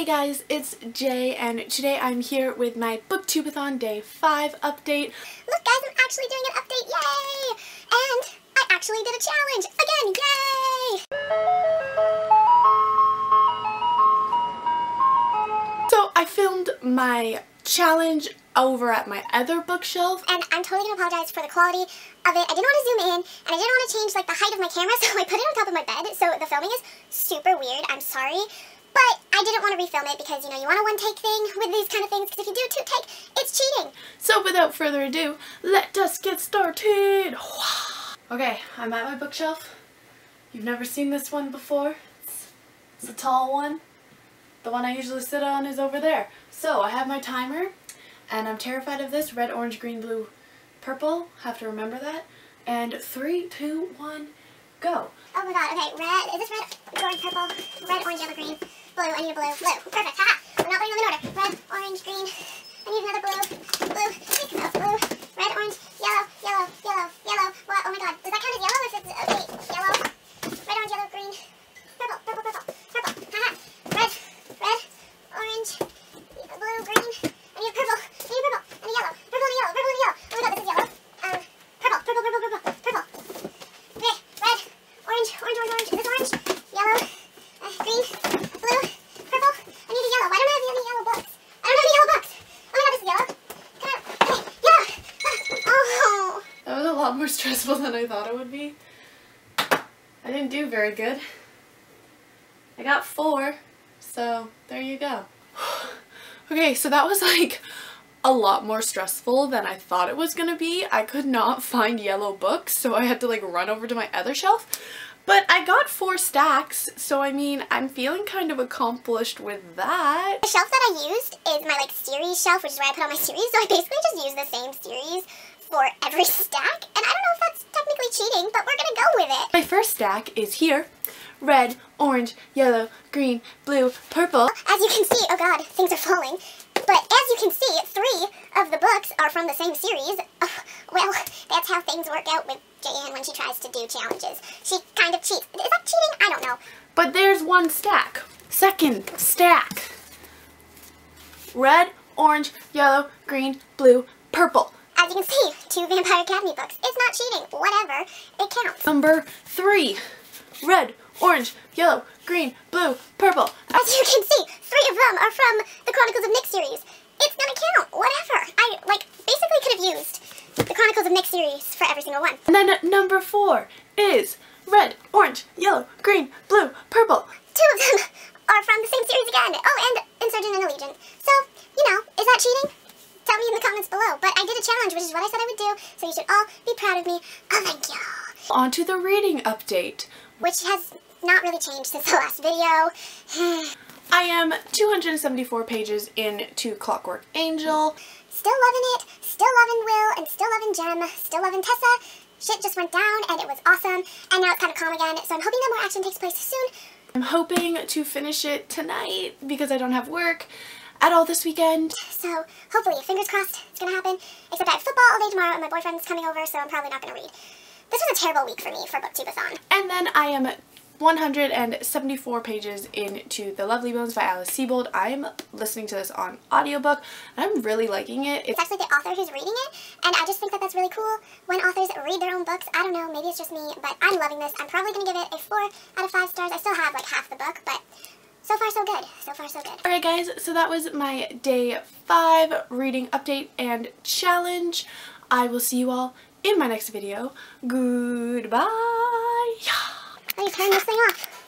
Hey guys, it's Jay and today I'm here with my Booktubeathon Day 5 update. Look guys, I'm actually doing an update, yay! And I actually did a challenge, again, yay! So I filmed my challenge over at my other bookshelf. And I'm totally gonna apologize for the quality of it. I didn't want to zoom in, and I didn't want to change like the height of my camera, so I put it on top of my bed, so the filming is super weird, I'm sorry. But I didn't want to refilm it because, you know, you want a one-take thing with these kind of things, because if you do two-take, it's cheating. So without further ado, let us get started. Okay, I'm at my bookshelf. You've never seen this one before. It's, it's a tall one. The one I usually sit on is over there. So I have my timer, and I'm terrified of this. Red, orange, green, blue, purple. Have to remember that. And three, two, one, go. Oh my god, okay, red, is this red, orange, purple, red, orange, yellow, green, blue, I need a blue, blue, perfect, haha, I'm not putting them in order, red, orange, green, I need another blue, blue, red, orange, yellow, yellow, yellow, yellow, what, oh my god, does that count as yellow if it's, okay, yellow, red, orange, yellow, green, purple, purple, purple, purple, haha, red, red, orange, blue, green, I need purple, I need purple, I need yellow, purple and yellow, purple and yellow, oh my god, this is yellow, um, purple, purple, purple, purple, purple, okay, red, orange, orange, orange, orange, is this orange, yellow, uh, green, blue, purple, I need a yellow, why don't I have any yellow books? I don't have any yellow books, oh my god, this is yellow, can I, okay, yellow, oh, That was a lot more stressful than I thought it would be. I didn't do very good. I got four, so there you go. okay, so that was like a lot more stressful than I thought it was gonna be. I could not find yellow books, so I had to like run over to my other shelf. But I got four stacks, so I mean, I'm feeling kind of accomplished with that. The shelf that I used is my like series shelf, which is where I put all my series. So I basically just use the same series for every stack. And I don't know if that's technically cheating, but we're gonna go with it. My first stack is here. Red, orange, yellow, green, blue, purple. As you can see, oh god, things are falling. But as you can see, three of the books are from the same series. Oh, well, that's how things work out with Jayanne when she tries to do challenges. She kind of cheats. Is that cheating? I don't know. But there's one stack. Second stack. Red, orange, yellow, green, blue, purple. As you can see, two Vampire Academy books. It's not cheating. Whatever. It counts. Number three. Red, orange, yellow, green, blue, purple. As you can see, three of them are from the Chronicles of Nick series. It's gonna count. Whatever. I, like, basically could have used the Chronicles of Nick series for every single one. And then number four is red, orange, yellow, green, blue, purple. Two of them are from the same series again. Oh, and Insurgent and Allegiant. So, you know, is that cheating? Tell me in the comments below. But I did a challenge, which is what I said I would do, so you should all be proud of me. Oh, thank you. On to the reading update. Which has not really changed since the last video. I am 274 pages into Clockwork Angel. Still loving it, still loving Will, and still loving Jem, still loving Tessa. Shit just went down, and it was awesome, and now it's kind of calm again, so I'm hoping that more action takes place soon. I'm hoping to finish it tonight because I don't have work at all this weekend. So, hopefully, fingers crossed, it's gonna happen. Except I have football all day tomorrow, and my boyfriend's coming over, so I'm probably not gonna read. This was a terrible week for me for Booktubeathon. And then I am 174 pages into The Lovely Bones by Alice Sebold. I'm listening to this on audiobook and I'm really liking it. It's actually the author who's reading it and I just think that that's really cool when authors read their own books. I don't know, maybe it's just me, but I'm loving this. I'm probably going to give it a 4 out of 5 stars. I still have like half the book, but far so good. So far so good. Alright guys, so that was my day 5 reading update and challenge. I will see you all in my next video. Goodbye. Let me turn this thing off.